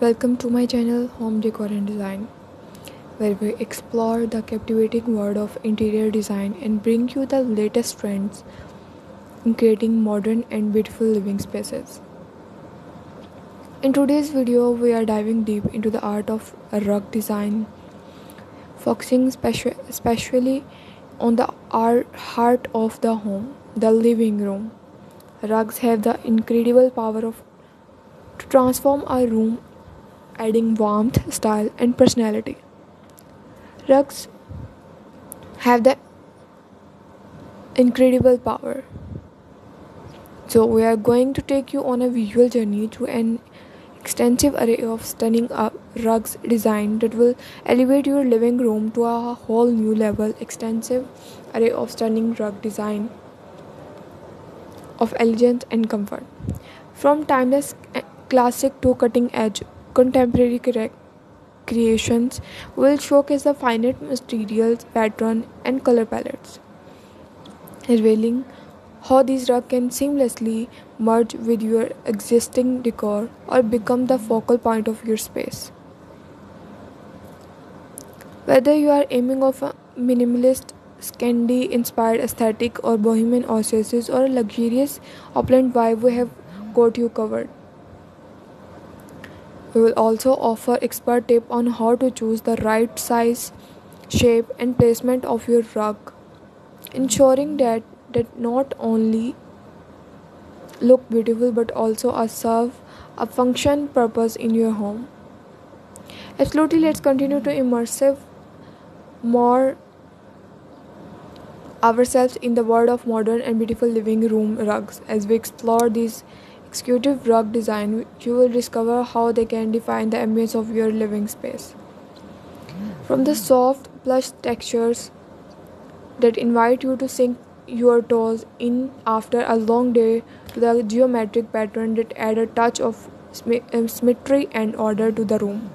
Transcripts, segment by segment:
Welcome to my channel Home Decor and Design, where we explore the captivating world of interior design and bring you the latest trends in creating modern and beautiful living spaces. In today's video, we are diving deep into the art of rug design, focusing special especially on the heart of the home, the living room. Rugs have the incredible power of to transform a room adding warmth, style, and personality. Rugs have the incredible power. So, we are going to take you on a visual journey through an extensive array of stunning uh, rugs design that will elevate your living room to a whole new level. Extensive array of stunning rug design of elegance and comfort. From timeless eh, classic to cutting edge contemporary creations will showcase the finest materials, pattern, and color palettes, revealing how these rugs can seamlessly merge with your existing decor or become the focal point of your space. Whether you are aiming of a minimalist, Scandi inspired aesthetic or bohemian oasis or a luxurious opulent vibe, we have got you covered. We will also offer expert tip on how to choose the right size, shape and placement of your rug, ensuring that that not only look beautiful but also serve a function purpose in your home. Absolutely, let's continue to immersive more ourselves in the world of modern and beautiful living room rugs as we explore these executive rug design, you will discover how they can define the ambience of your living space. From the soft, plush textures that invite you to sink your toes in after a long day to the geometric pattern that add a touch of um, symmetry and order to the room.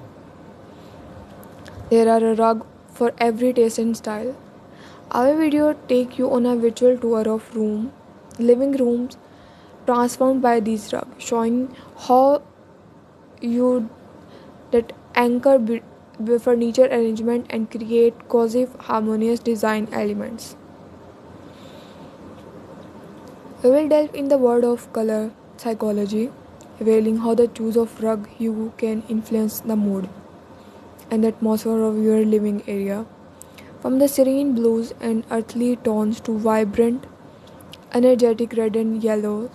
There are a rug for every taste and style. Our video take you on a virtual tour of room, living rooms, transformed by these rugs, showing how you that anchor furniture arrangement and create cohesive, harmonious design elements. We will delve in the world of color psychology, revealing how the choice of rug hue can influence the mood and atmosphere of your living area. From the serene blues and earthly tones to vibrant, energetic red and yellows,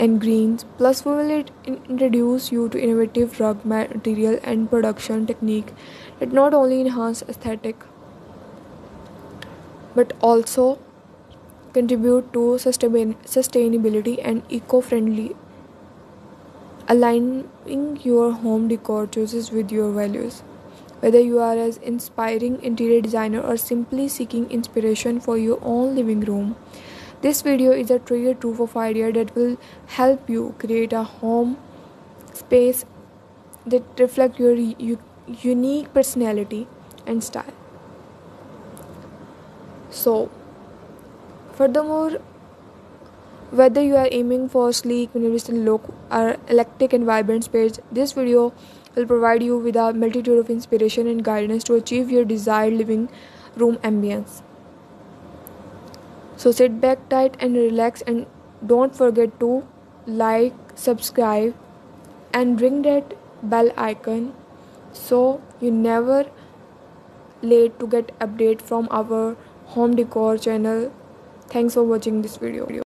and greens. Plus, we will introduce you to innovative rug material and production technique that not only enhance aesthetic but also contribute to sustainability and eco-friendly aligning your home decor choices with your values whether you are as inspiring interior designer or simply seeking inspiration for your own living room this video is a true proof of idea that will help you create a home space that reflect your unique personality and style. So, furthermore, whether you are aiming for sleek, minimalistic look or eclectic and vibrant space, this video will provide you with a multitude of inspiration and guidance to achieve your desired living room ambience. So sit back tight and relax and don't forget to like, subscribe and ring that bell icon so you never late to get update from our home decor channel. Thanks for watching this video.